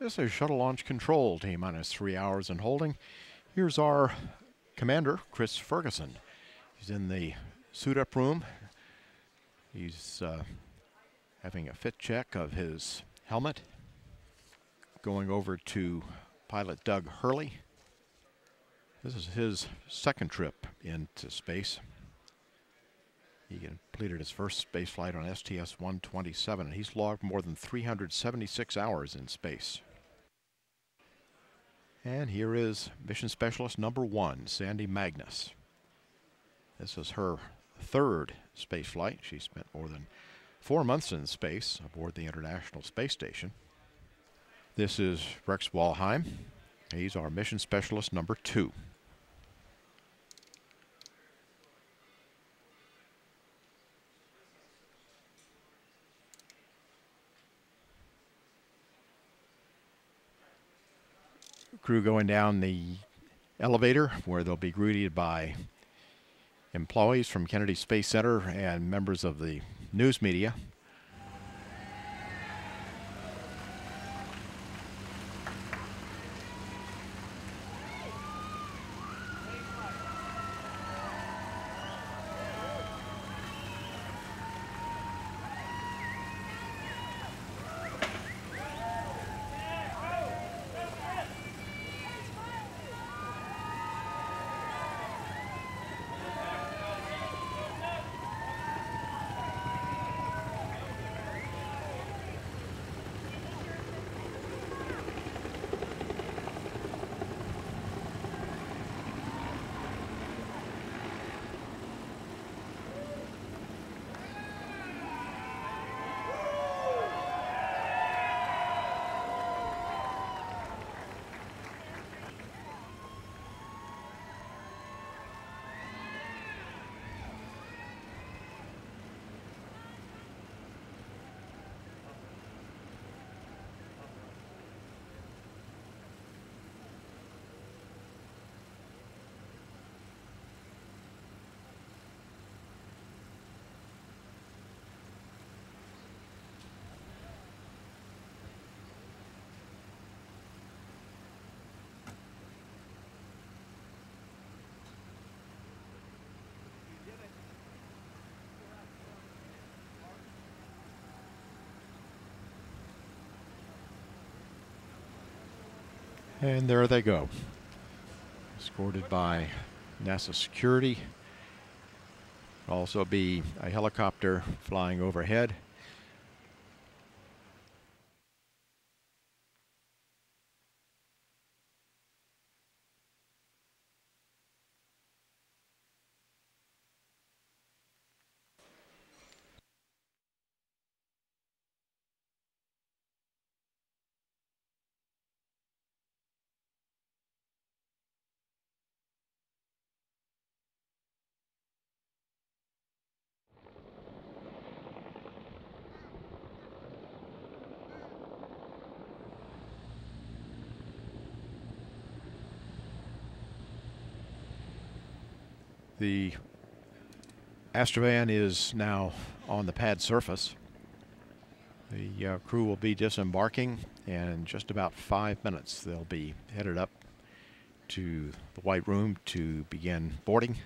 This is shuttle launch control, T minus three hours and holding. Here's our commander, Chris Ferguson. He's in the suit up room. He's uh, having a fit check of his helmet. Going over to pilot Doug Hurley. This is his second trip into space. He completed his first space flight on STS-127, and he's logged more than 376 hours in space. And here is mission specialist number one, Sandy Magnus. This is her third space flight. She spent more than four months in space aboard the International Space Station. This is Rex Walheim. He's our mission specialist number two. Crew going down the elevator where they'll be greeted by employees from Kennedy Space Center and members of the news media. And there they go. Escorted by NASA security. Also be a helicopter flying overhead. The Astrovan is now on the pad surface. The uh, crew will be disembarking in just about five minutes. They'll be headed up to the White Room to begin boarding.